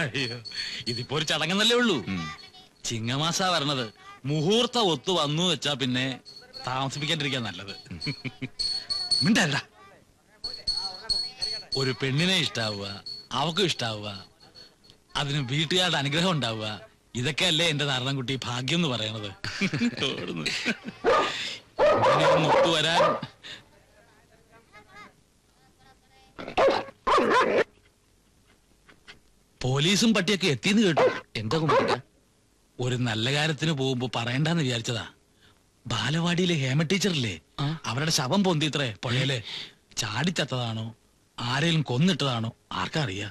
അയ്യോ ഇതിപ്പോ ഒരു ചടങ്ങെന്നല്ലേ ഉള്ളൂ. ചിങ്ങമാസാ വരണത്. മുഹൂർത്ത ഒത്തു വന്നു വെച്ചാ പിന്നെ താമസിപ്പിക്കാണ്ടിരിക്കാൻ നല്ലത്. മിണ്ടല്ല ഒരു പെണ്ണിനെ ഇഷ്ടാവുക അവക്കും ഇഷ്ടാവുക അതിന് വീട്ടുകാരുടെ അനുഗ്രഹം ഉണ്ടാവുക ഇതൊക്കെ അല്ലേ എന്റെ നാരണൻകുട്ടി ഭാഗ്യം എന്ന് പറയണത്. ഇങ്ങനെ ഒന്ന് ഒത്തുവരാൻ പോലീസും പട്ടിയൊക്കെ എത്തിന്ന് കേട്ടു. എന്താ കുമാര ഒരു നല്ല കാര്യത്തിന് പോകുമ്പോ പറയണ്ടെന്ന് വിചാരിച്ചതാ. ബാലവാടിയിലെ ഹേമ ടീച്ചറില്ലേ. അവരുടെ ശവം പൊന്തിത്രേ പുഴയിൽ. ചാടിച്ചത്തതാണോ? ആരെങ്കിലും കൊന്നിട്ടതാണോ? ആർക്കറിയാ?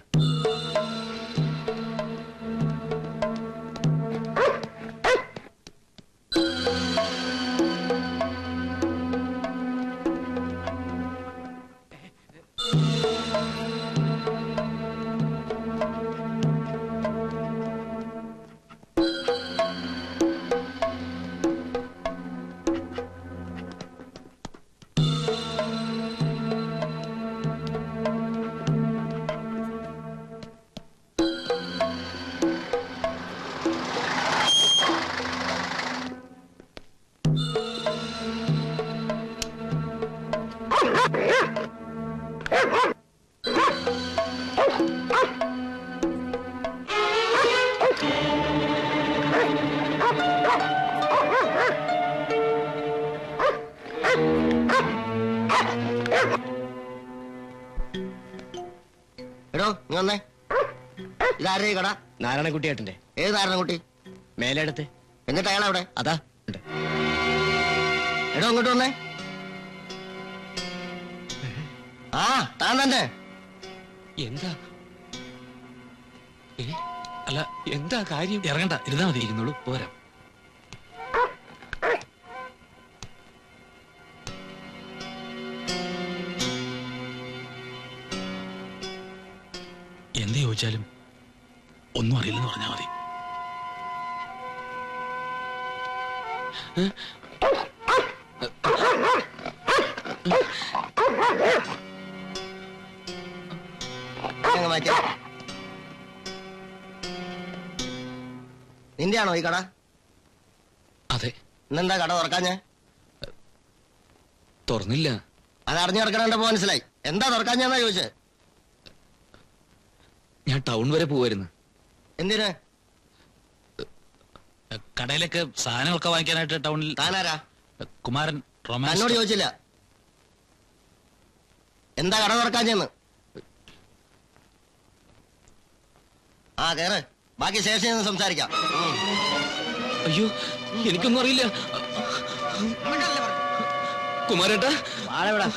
ഇതാരുടെ കട കട നാരായണക്കുട്ടിയേട്ടന്റെ ഏത് നാരായണക്കുട്ടി മേലെടുത്ത്. എന്നിട്ട് അയാൾ അവിടെ അതാ. എടോ അങ്ങോട്ട് വന്നേ. ആ താൻ തന്നെ. എന്താ? അല്ല എന്താ കാര്യം? ഇറങ്ങണ്ട ഇരുന്നാ മതി. ഇരുന്നോളൂ പോരാ. എന്ത് ചോദിച്ചാലും ഒന്നും അറിയില്ലെന്ന് പറഞ്ഞാൽ മതി. നിന്റെ ആണോ നിന്റെയാണോ ഈ കട? അതെ. ഇന്നെന്താ കട തുറക്കാഞ്ഞേ? തുറന്നില്ല. അത് അറിഞ്ഞു കിടക്കണെന്റെ മനസ്സിലായി. എന്താ തുറക്കാഞ്ഞെന്നാ ചോദിച്ചേ? ഞാൻ ടൗൺ വരെ പോവായിരുന്നു. എന്തിന്? കടയിലേക്ക് സാധനങ്ങളൊക്കെ വാങ്ങിക്കാനായിട്ട് ടൗണിൽ താനാരാ? കുമാരൻ റൊമാൻസ് റൊമാൻസ് ചോദിച്ചില്ല. എന്താ കട തുറക്കാഞ്ഞെന്ന്? ആ കേറ്. ബാക്കി ശേഷം നിന്ന് സംസാരിക്കാം. അയ്യോ എനിക്കൊന്നും അറിയില്ല. കുമാരേട്ടാ? വാഴവിടാ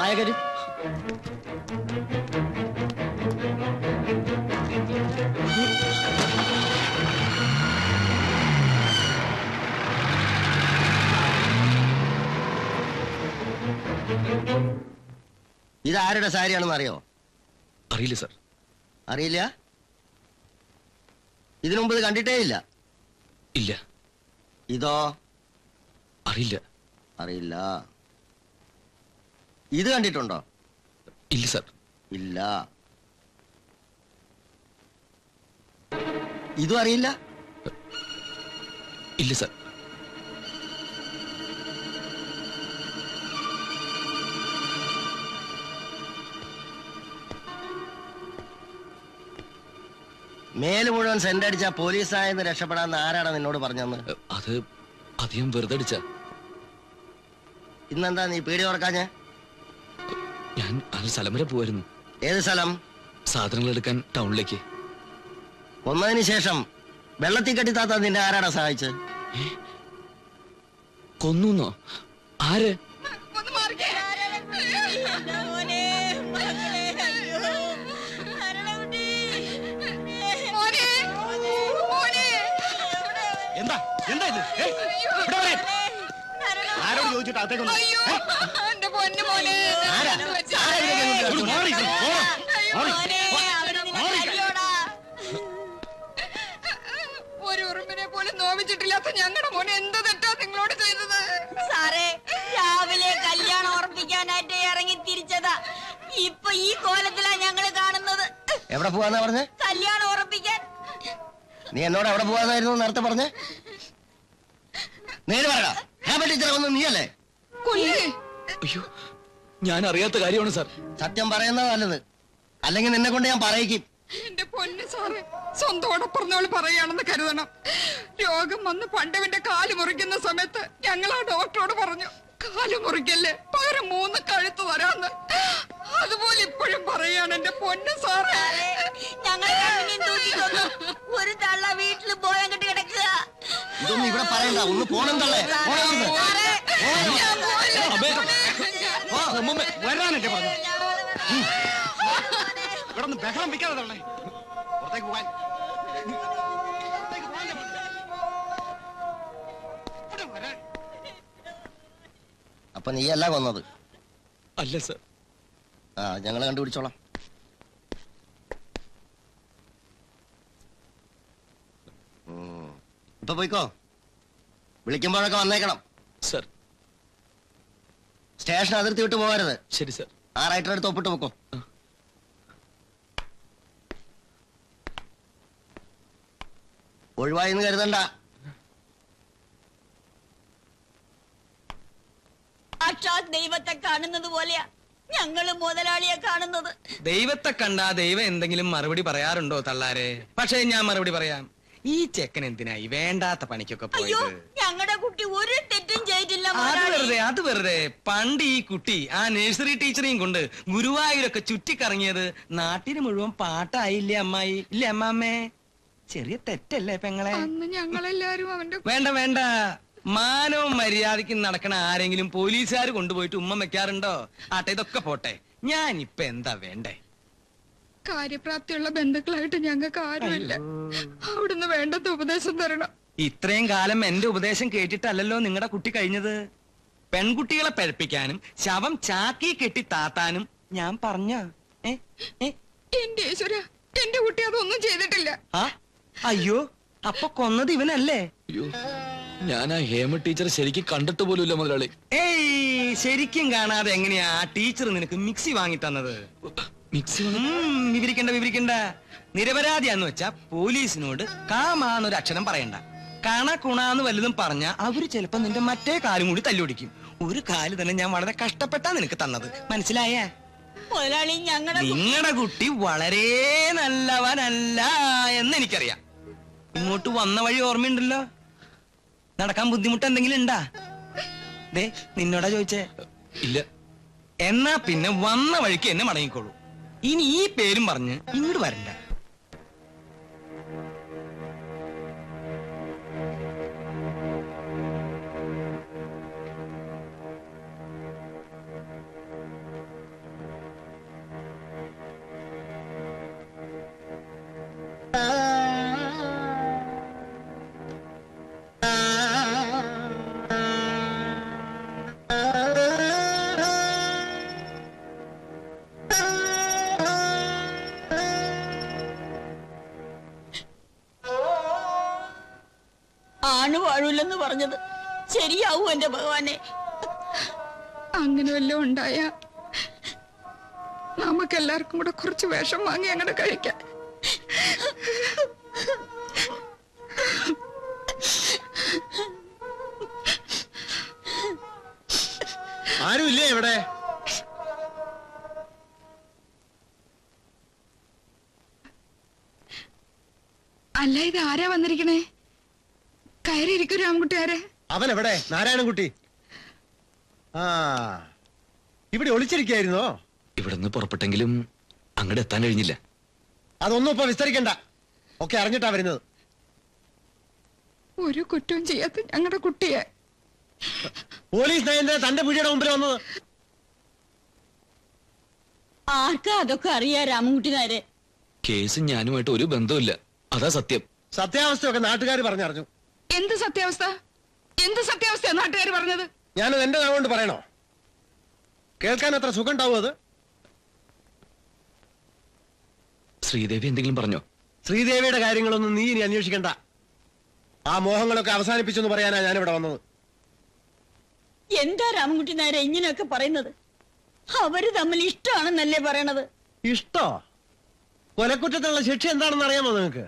നായകര്? ഇത് ആരുടെ സാരിയാണെന്ന് അറിയോ? അറിയില്ല സർ. അറിയില്ല? ഇതിനു മുമ്പ് ഇത് കണ്ടിട്ടേ ഇല്ല. ഇല്ല. ഇതോ? അറിയില്ല. അറിയില്ല. ഇത് കണ്ടിട്ടുണ്ടോ? ഇല്ല സർ. ഇല്ല. ഇതും അറിയില്ല? ഇല്ല സർ. മേൽ മുഴുവൻ സെന്റ് അടിച്ച പോലീസായെന്ന് രക്ഷപ്പെടാന്ന് ആരാണ് നിന്നോട് പറഞ്ഞെന്ന് അത് അധികം വെറുതെ അടിച്ച. ഇന്നെന്താ നീ പേടി തുറക്കാഞ്ഞേ? ഞാൻ അത് സ്ഥലം വരെ പോവായിരുന്നു. ഏത് സ്ഥലം? സാധനങ്ങൾ എടുക്കാൻ ടൗണിലേക്ക്. കൊന്നതിന് ശേഷം വെള്ളത്തിൽ കെട്ടിത്താത്ത നിന്നെ ആരാടാ സഹായിച്ചത് കൊന്നോ ആര്? എന്താ ഇത്? ആരോട് ചോദിച്ചിട്ട് അകത്തേക്ക് ഒരു ഉറുമ്പിനെ പോലും നോവിച്ചിട്ടില്ലാത്ത ഞങ്ങളുടെ മോനെ എന്ത് തെറ്റാ നിങ്ങളോട് ചെയ്തത്? സാറേ രാവിലെ കല്യാണം ഉറപ്പിക്കാനായിട്ട് ഇറങ്ങി തിരിച്ചതാ. ഇപ്പൊ ഈ കോലത്തിലാ ഞങ്ങൾ കാണുന്നത്. എവിടെ പോവാന്നാ പറഞ്ഞേ? കല്യാണം ഉറപ്പിക്കാൻ. നീ എന്നോട് എവിടെ പോവാന്നായിരുന്നു നേരത്തെ പറഞ്ഞേ? നേര് പറ ഞാൻ ടീച്ചറെ വന്ന് നീയല്ലേ? അയ്യോ ഞാൻ അറിയാത്ത കാര്യമാണ് സാർ. സത്യം പറയുന്നത് നല്ലത് അല്ലെങ്കിൽ നിന്നെ കൊണ്ട് ഞാൻ പറയിക്കും. എന്റെ പൊന്ന് സാറ് സ്വന്തോടെ പറഞ്ഞോൾ പറയാണെന്ന് കരുതണം. രോഗം വന്ന് പണ്ടവന്റെ കാൽ മുറിക്കുന്ന സമയത്ത് ഞങ്ങൾ ആ ഡോക്ടറോട് പറഞ്ഞു കാൽ മുറിക്കല്ലേ? പകരം മൂന്ന് കഴുത്ത് വരാന്ന് അതുപോലെ ഇപ്പോഴും പറയാണ് എന്റെ പൊന്ന് സാറേ. ഞങ്ങൾ ഒരു തള്ള വീട്ടിൽ പോയാൻ കെട്ടി കിടക്കുക. ഇതൊന്നും ഇവിടെ പറയണ്ട. ഒന്ന് പോണെന്തല്ലേ. വരാനല്ലേ പറഞ്ഞു. ഇവിടെ ഒന്ന് ബഹളം വെക്കാതെ തള്ളേ. പുറത്തേക്ക് പോകാൻ. അപ്പൊ നീയല്ല കൊന്നത്? അല്ല സർ. ആ ഞങ്ങളെ കണ്ടുപിടിച്ചോളാം. ഇപ്പൊ പോയിക്കോ. വിളിക്കുമ്പോഴൊക്കെ വന്നേക്കണം. സർ. സ്റ്റേഷൻ അതിർത്തി വിട്ട് പോകരുത്. ശരി സർ. ആ റൈറ്റർ അടുത്ത് ഒപ്പിട്ട് പോക്കോ. ഒഴിവായി എന്ന് കരുതണ്ട. സാക്ഷാത് ദൈവത്തെ കാണുന്നത് പോലെയാ ഞങ്ങൾ മുതലാളിയെ കാണുന്നത്. ദൈവത്തെ കണ്ടാ ദൈവം എന്തെങ്കിലും മറുപടി പറയാറുണ്ടോ തള്ളാരെ? പക്ഷേ ഞാൻ മറുപടി പറയാം. ഈ ചെക്കൻ എന്തിനായി വേണ്ടാത്ത പണിക്കൊക്കെ അയ്യോ പോയത്? ഞങ്ങളുടെ കുട്ടി ഒരു തെറ്റും ചെയ്തില്ല അത് വെറുതെ അത് വെറുതെ. പണ്ട് ഈ കുട്ടി ആ നഴ്സറി ടീച്ചറെയും കൊണ്ട് ഗുരുവായൂരൊക്കെ ചുറ്റിക്കറങ്ങിയത് നാട്ടിന് മുഴുവൻ പാട്ടായില്ലേ അമ്മായി? ഇല്ലേ അമ്മാമ്മേ? ചെറിയ തെറ്റല്ലേ പെങ്ങളെ? അന്ന് ഞങ്ങളെല്ലാരും അവന്റെ വേണ്ട വേണ്ട. മാനവും മര്യാദയ്ക്ക് നടക്കണ ആരെങ്കിലും പോലീസുകാർ കൊണ്ടുപോയിട്ട് ഉമ്മ വെക്കാറുണ്ടോ? ആട്ടെ ഇതൊക്കെ പോട്ടെ. ഞാൻ ഇപ്പൊ എന്താ വേണ്ടേ? കാര്യപ്രാപ്തിയുള്ള ബന്ധുക്കളായിട്ട് ഞങ്ങൾക്ക് ആരുമില്ല. അവിടുന്ന് വേണ്ടത് ഉപദേശം തരണം. ഇത്രയും കാലം എന്റെ ഉപദേശം കേട്ടിട്ടല്ലല്ലോ നിങ്ങളുടെ കുട്ടി കഴിഞ്ഞത്? പെൺകുട്ടികളെ പഴപ്പിക്കാനും ശവം ചാക്കി കെട്ടി താത്താനും ഞാൻ പറഞ്ഞ? എന്റെ ഈശ്വര എന്റെ കുട്ടി അതൊന്നും ചെയ്തിട്ടില്ല. ആ അയ്യോ അപ്പൊ കൊന്നത് ഇവനല്ലേ? ഞാൻ ആ ഹേമ ടീച്ചർ ശരിക്കും കണ്ടിട്ട് പോലുമില്ല മുതലാളി. ഏയ് ശരിക്കും കാണാതെ എങ്ങനെയാ ആ ടീച്ചർ നിനക്ക് മിക്സി വാങ്ങി തന്നത്? മിക്സി വിവരിക്കണ്ട വിവരിക്കണ്ട. നിരപരാധിയാന്ന് വെച്ചാ പോലീസിനോട് കാമാന്നൊരു അക്ഷരം പറയണ്ട. കണ കുണാന്ന് വല്ലതും പറഞ്ഞ അവർ ചിലപ്പോ നിന്റെ മറ്റേ കാലും കൂടി തല്ലുപിടിക്കും. ഒരു കാൽ തന്നെ ഞാൻ വളരെ കഷ്ടപ്പെട്ടാ നിനക്ക് തന്നത്. മനസ്സിലായേ? മുതലാളി ഞങ്ങളുടെ നിങ്ങളുടെ കുട്ടി വളരെ നല്ലവനല്ല എന്ന് എനിക്കറിയാം ഇങ്ങോട്ട് വന്ന വഴി ഓർമ്മയുണ്ടല്ലോ? നടക്കാൻ ബുദ്ധിമുട്ട് എന്തെങ്കിലും ഉണ്ടാ? ദേ നിന്നോടാ ചോദിച്ചേ. ഇല്ല. എന്നാ പിന്നെ വന്ന വഴിക്ക് എന്നെ മടങ്ങിക്കോളൂ. ഇനി ഈ പേരും പറഞ്ഞ് ഇങ്ങോട്ട് വരണ്ട. വാഴൂലെന്ന് പറഞ്ഞത് ശരിയാവൂ എന്റെ ഭഗവാനെ. അങ്ങനെ വല്ലതും ഉണ്ടായ നമുക്കെല്ലാവർക്കും കൂടെ കുറച്ച് വേഷം വാങ്ങി അങ്ങനെ കഴിക്കാം. ആരുമില്ലേ ഇവിടെ? അല്ല ഇത് ആരാ വന്നിരിക്കണേ? കയറിയിരിക്കും രാമകുട്ടിയാരെ അവൻ എവിടെ നാരായണൻകുട്ടി. ആ ഇവിടെ ഒളിച്ചിരിക്കായിരുന്നോ? ഇവിടുന്ന് പുറപ്പെട്ടെങ്കിലും അങ്ങോട്ട് എത്താൻ കഴിഞ്ഞില്ല. അതൊന്നും ഇപ്പൊ വിസ്തരിക്കണ്ട. ഒക്കെ അറിഞ്ഞിട്ടാ വരുന്നത്. ഒരു കുറ്റവും ചെയ്യാത്ത ഞങ്ങളുടെ കുട്ടിയെ. പോലീസ് നയന്റെ തന്റെ പുഴയുടെ മുമ്പിൽ വന്നത്. ആർക്കാ അതൊക്കെ അറിയാ രാമൻകുട്ടി നേരെ കേസ് ഞാനുമായിട്ട് ഒരു ബന്ധവുമില്ല. അതാ സത്യം. സത്യാവസ്ഥയൊക്കെ നാട്ടുകാർ പറഞ്ഞറിഞ്ഞു. എന്ത് സത്യാവസ്ഥ? എന്ത് സത്യാവസ്ഥ നാട്ടുകാർ പറഞ്ഞത്? ഞാനത് എന്റെ നാവുകൊണ്ട് പറയണോ? കേൾക്കാൻ അത്ര സുഖം ഉണ്ടാവും അത്? ശ്രീദേവി എന്തെങ്കിലും പറഞ്ഞോ? ശ്രീദേവിയുടെ കാര്യങ്ങളൊന്നും നീ ഇനി അന്വേഷിക്കണ്ട. ആ മോഹങ്ങളൊക്കെ അവസാനിപ്പിച്ചെന്ന് പറയാനാ ഞാനിവിടെ വന്നത്. എന്താ രാമൻകുട്ടി നേരെ ഇങ്ങനെയൊക്കെ പറയുന്നത്? അവർ തമ്മിൽ ഇഷ്ടമാണെന്നല്ലേ പറയണത്? ഇഷ്ടോ? കൊലക്കുറ്റത്തിനുള്ള ശിക്ഷ എന്താണെന്ന് അറിയാമോ നിങ്ങക്ക്?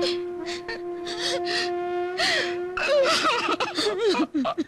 Ha ha ha!